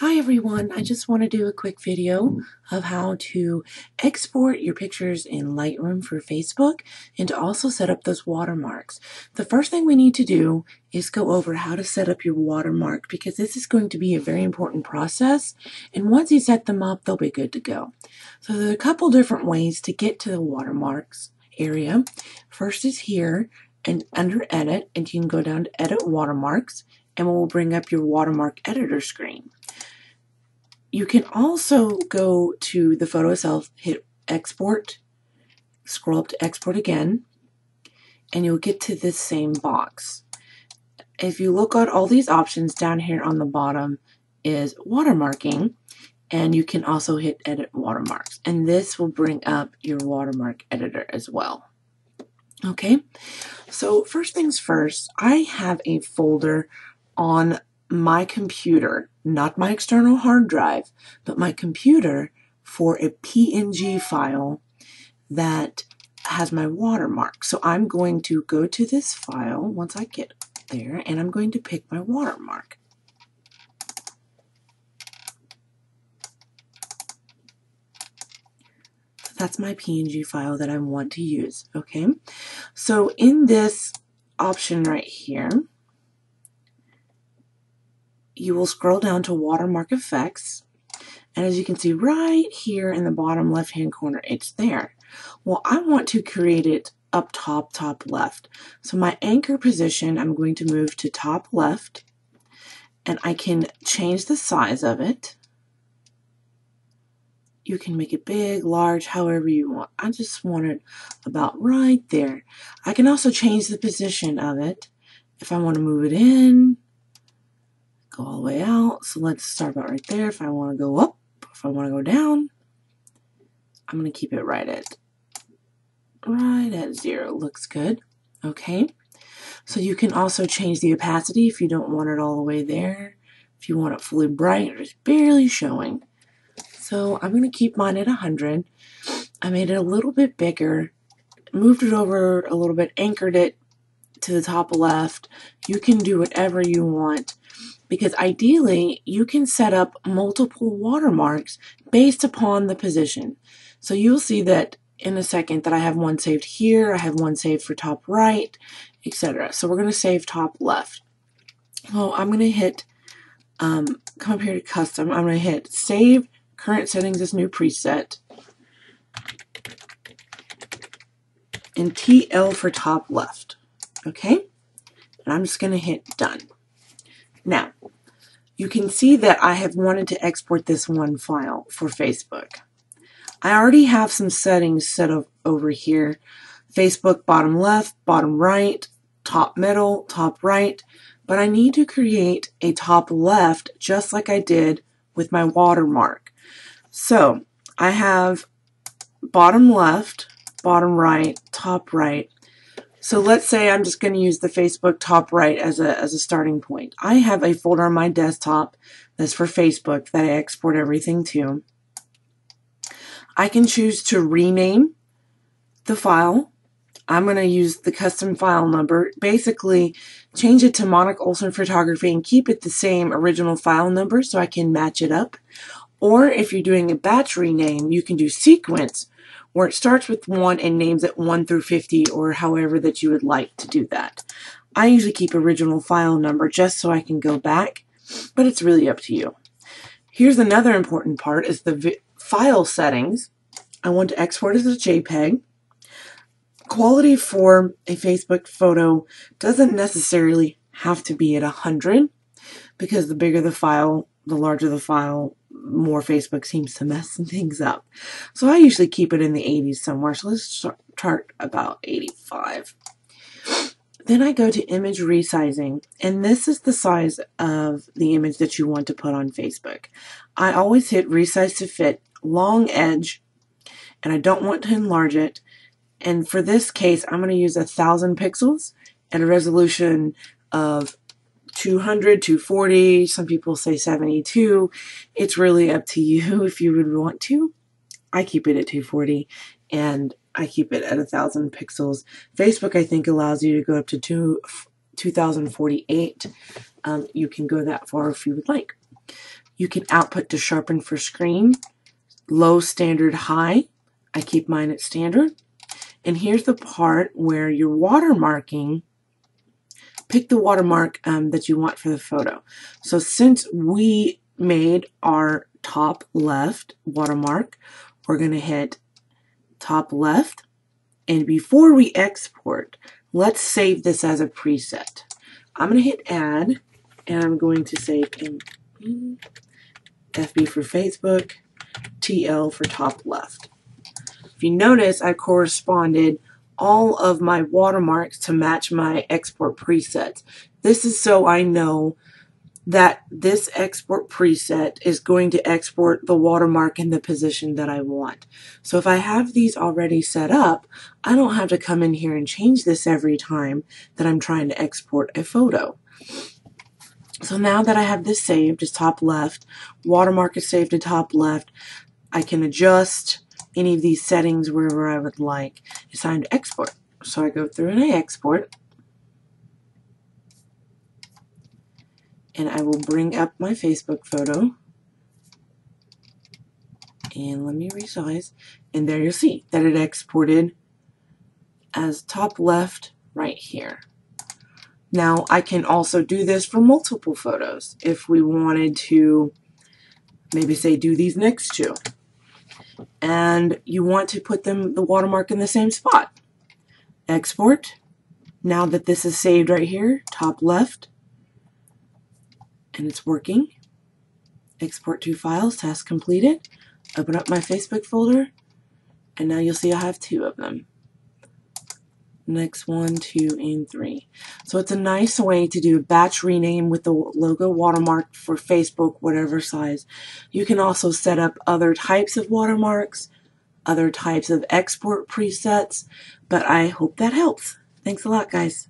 Hi everyone, I just want to do a quick video of how to export your pictures in Lightroom for Facebook and to also set up those watermarks. The first thing we need to do is go over how to set up your watermark because this is going to be a very important process and once you set them up they'll be good to go. So there are a couple different ways to get to the watermarks area. First is here and under edit and you can go down to edit watermarks and we'll bring up your watermark editor screen. You can also go to the photo itself, hit export, scroll up to export again, and you'll get to this same box. If you look at all these options down here on the bottom is watermarking, and you can also hit edit watermarks. And this will bring up your watermark editor as well. Okay, so first things first, I have a folder on my computer, not my external hard drive, but my computer for a PNG file that has my watermark. So I'm going to go to this file once I get there and I'm going to pick my watermark. That's my PNG file that I want to use, okay? So in this option right here, you will scroll down to watermark effects. And as you can see right here in the bottom left hand corner, it's there. Well, I want to create it up top, top left. So my anchor position, I'm going to move to top left and I can change the size of it. You can make it big, large, however you want. I just want it about right there. I can also change the position of it. If I want to move it in, go all the way out. So let's start about right there. If I want to go up, if I want to go down, I'm going to keep it right at right at zero. Looks good. Okay. So you can also change the opacity if you don't want it all the way there. If you want it fully bright or just barely showing. So I'm going to keep mine at 100. I made it a little bit bigger, moved it over a little bit, anchored it to the top left. You can do whatever you want because ideally you can set up multiple watermarks based upon the position. So you'll see that in a second that I have one saved here, I have one saved for top right, etc. So we're going to save top left. Well, I'm going to hit, um, come up here to custom, I'm going to hit save current settings as new preset and TL for top left. Okay? And I'm just going to hit done. Now, you can see that I have wanted to export this one file for Facebook. I already have some settings set up over here. Facebook bottom left, bottom right, top middle, top right, but I need to create a top left just like I did with my watermark. So I have bottom left, bottom right, top right, so let's say I'm just going to use the Facebook top right as a, as a starting point. I have a folder on my desktop that's for Facebook that I export everything to. I can choose to rename the file. I'm going to use the custom file number, basically change it to Monica Olson Photography and keep it the same original file number so I can match it up. Or if you're doing a batch rename, you can do sequence where it starts with 1 and names it 1 through 50 or however that you would like to do that. I usually keep original file number just so I can go back, but it's really up to you. Here's another important part is the file settings. I want to export as a JPEG. Quality for a Facebook photo doesn't necessarily have to be at 100 because the bigger the file, the larger the file, more Facebook seems to mess things up. So I usually keep it in the 80s somewhere. So let's start about 85. Then I go to image resizing, and this is the size of the image that you want to put on Facebook. I always hit resize to fit long edge, and I don't want to enlarge it. And for this case, I'm going to use a thousand pixels at a resolution of 200, 240, some people say 72. It's really up to you if you would want to. I keep it at 240 and I keep it at 1000 pixels. Facebook, I think, allows you to go up to two, 2048. Um, you can go that far if you would like. You can output to sharpen for screen, low, standard, high. I keep mine at standard. And here's the part where you're watermarking. Pick the watermark um, that you want for the photo. So since we made our top left watermark, we're going to hit top left. And before we export, let's save this as a preset. I'm going to hit add and I'm going to say FB for Facebook, TL for top left. If you notice, I corresponded all of my watermarks to match my export presets. This is so I know that this export preset is going to export the watermark in the position that I want. So if I have these already set up, I don't have to come in here and change this every time that I'm trying to export a photo. So now that I have this saved as top left, watermark is saved to top left, I can adjust any of these settings wherever I would like. Time to export. So I go through and I export. And I will bring up my Facebook photo. And let me resize. And there you'll see that it exported as top left right here. Now I can also do this for multiple photos if we wanted to maybe say do these next two and you want to put them the watermark in the same spot. Export. Now that this is saved right here, top left, and it's working. Export two files, task completed. Open up my Facebook folder, and now you'll see I have two of them next one, two, and three. So it's a nice way to do a batch rename with the logo watermark for Facebook, whatever size. You can also set up other types of watermarks, other types of export presets, but I hope that helps. Thanks a lot, guys.